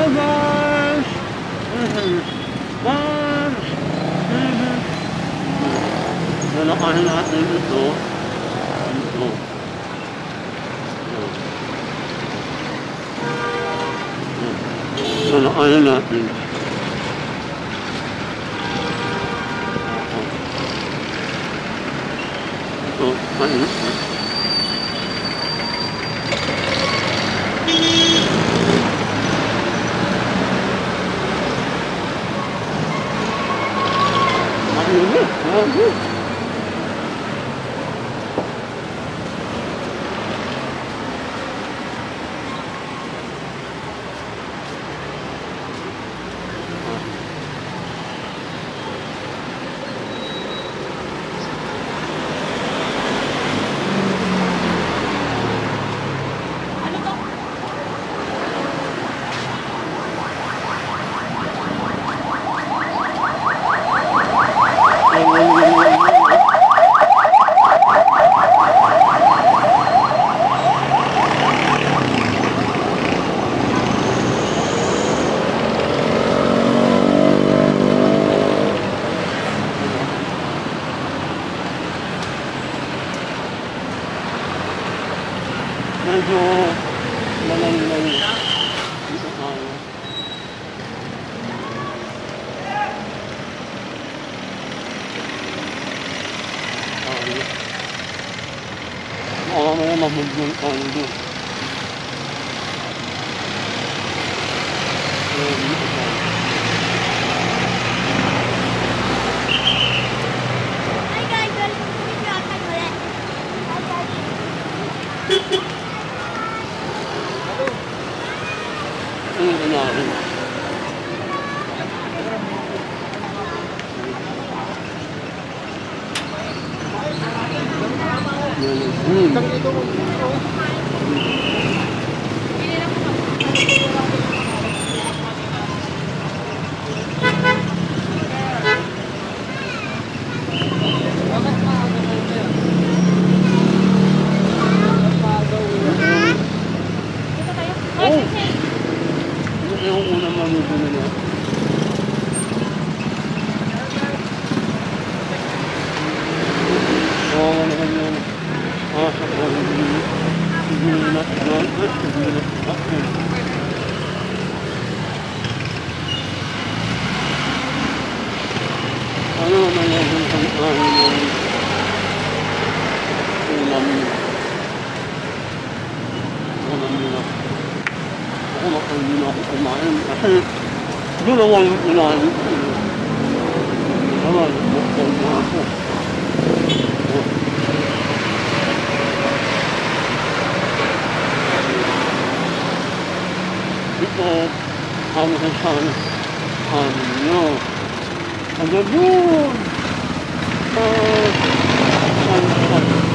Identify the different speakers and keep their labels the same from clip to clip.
Speaker 1: Hi guys! Guys! Lalakahin natin ito. Ito. Lalakahin natin. Ito, mainit na. Mainit. Medyo malamlay. Dito tayo. Tayo. Baka may mabugbog tayo doon. muhtemelen ya. Allah'ım Allah'ım Allah'ım 아니요. 아니요. 아, 아, 아.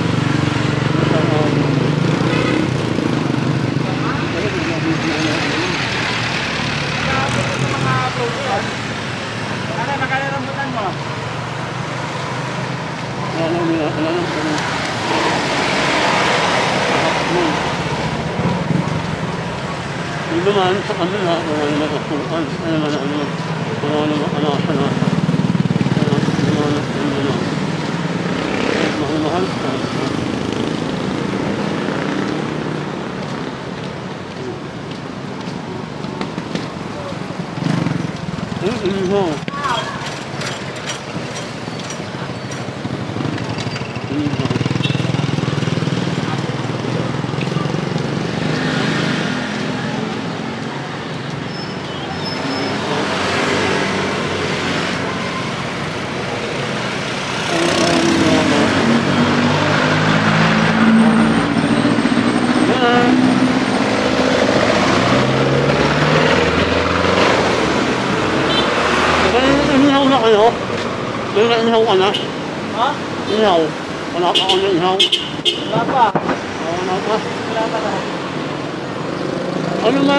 Speaker 1: عندما انتقل منها أولا القرآن أنا من علمه ولا لم أنا حنا Oh. Đứng lên không còn nữa Hả? Đứng hầu Còn nó còn đứng không? lắp à? Ờ, nó quá Lắm à? Ở đứng mà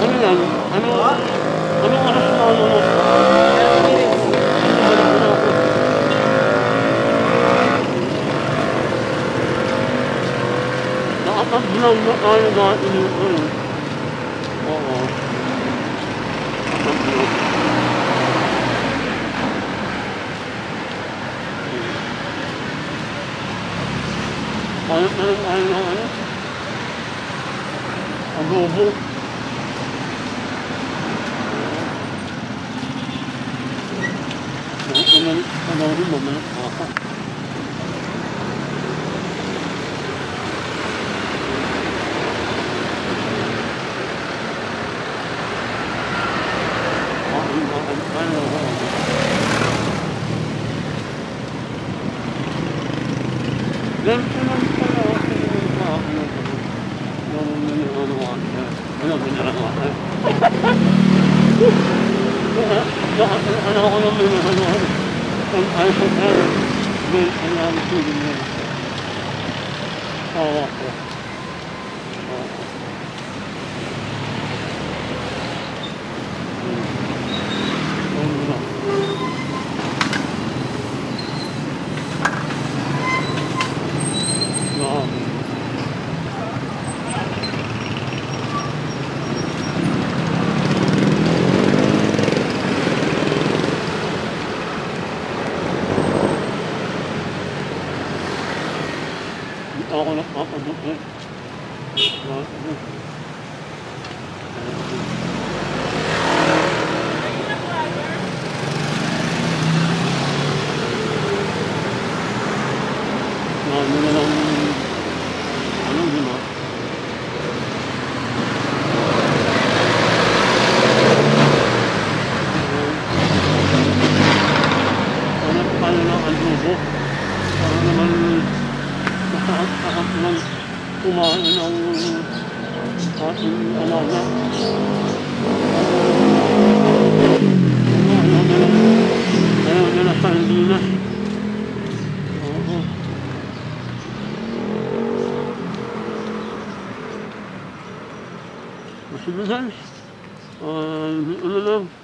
Speaker 1: Ở đứng này Ở đứng Ở đứng Ở đứng Ở đứng Ở đứng Nó ấp ấp nông nó ơi nó ơi Novo. Moment, Moment, Moment. 没有听见了是吧嗯好的好的好的好的好 Hindi ako nakapagod eh. Grabe. Grabe na lang. Ano yun ah? Ano paano na ang lubo? Para naman nakakakap naman kumain ng ating na lang. Ayaw na lang sardinas. Oo. Masibasan. Ah, ano lang.